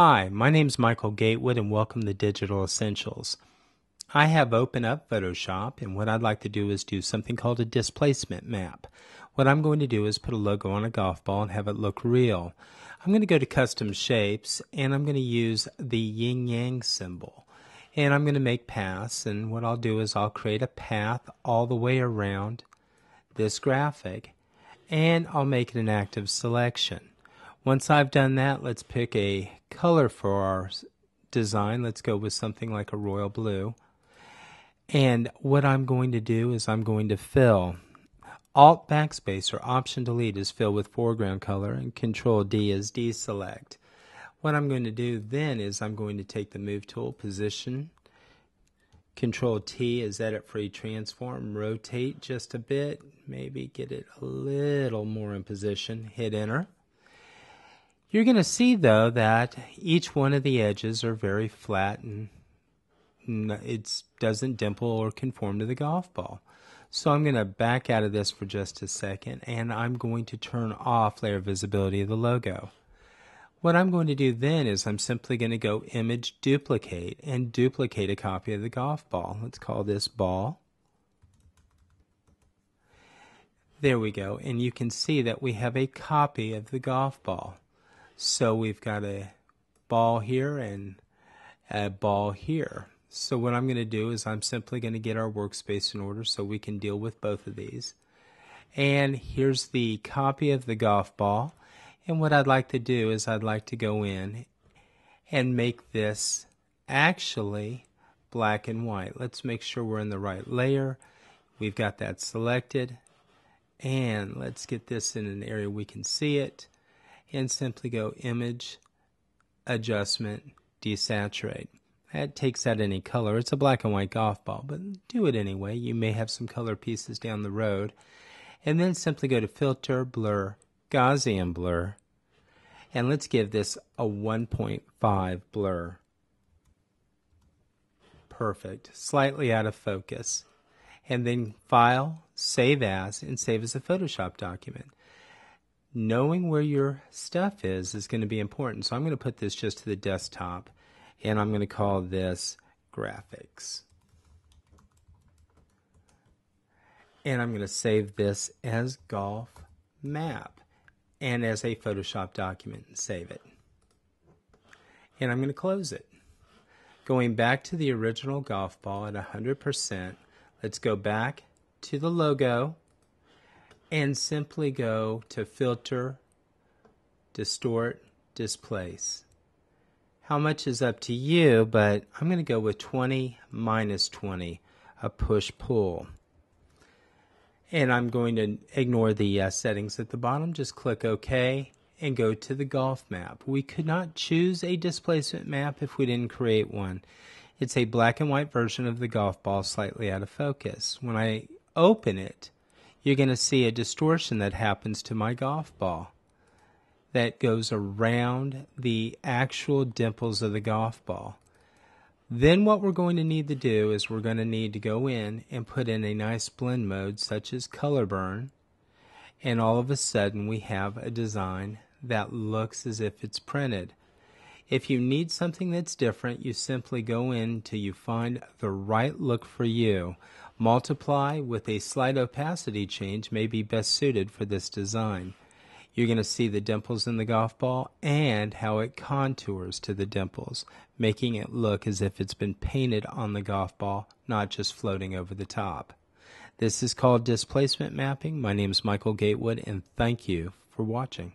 Hi, my name is Michael Gatewood and welcome to Digital Essentials. I have opened up Photoshop and what I'd like to do is do something called a displacement map. What I'm going to do is put a logo on a golf ball and have it look real. I'm going to go to custom shapes and I'm going to use the yin yang symbol. And I'm going to make paths and what I'll do is I'll create a path all the way around this graphic and I'll make it an active selection. Once I've done that, let's pick a color for our design. Let's go with something like a royal blue. And what I'm going to do is I'm going to fill. Alt backspace or Option delete is fill with foreground color and Control D is deselect. What I'm going to do then is I'm going to take the move tool, position, Control T is edit free transform, rotate just a bit, maybe get it a little more in position, hit enter. You're going to see though that each one of the edges are very flat and it doesn't dimple or conform to the golf ball. So I'm going to back out of this for just a second and I'm going to turn off layer visibility of the logo. What I'm going to do then is I'm simply going to go image duplicate and duplicate a copy of the golf ball. Let's call this ball. There we go. And you can see that we have a copy of the golf ball. So we've got a ball here and a ball here. So what I'm going to do is I'm simply going to get our workspace in order so we can deal with both of these. And here's the copy of the golf ball. And what I'd like to do is I'd like to go in and make this actually black and white. Let's make sure we're in the right layer. We've got that selected. And let's get this in an area we can see it and simply go image, adjustment, desaturate. That takes out any color. It's a black and white golf ball, but do it anyway. You may have some color pieces down the road. And then simply go to Filter, Blur, Gaussian Blur. And let's give this a 1.5 blur. Perfect. Slightly out of focus. And then File, Save As, and save as a Photoshop document knowing where your stuff is is going to be important. So I'm going to put this just to the desktop and I'm going to call this graphics. And I'm going to save this as golf map and as a Photoshop document and save it. And I'm going to close it. Going back to the original golf ball at 100%, let's go back to the logo and simply go to Filter, Distort, Displace. How much is up to you, but I'm going to go with 20 minus 20, a push-pull. And I'm going to ignore the uh, settings at the bottom, just click OK and go to the golf map. We could not choose a displacement map if we didn't create one. It's a black and white version of the golf ball slightly out of focus. When I open it, you're going to see a distortion that happens to my golf ball that goes around the actual dimples of the golf ball. Then what we're going to need to do is we're going to need to go in and put in a nice blend mode such as color burn and all of a sudden we have a design that looks as if it's printed. If you need something that's different, you simply go in till you find the right look for you. Multiply with a slight opacity change may be best suited for this design. You're going to see the dimples in the golf ball and how it contours to the dimples, making it look as if it's been painted on the golf ball, not just floating over the top. This is called displacement mapping. My name is Michael Gatewood and thank you for watching.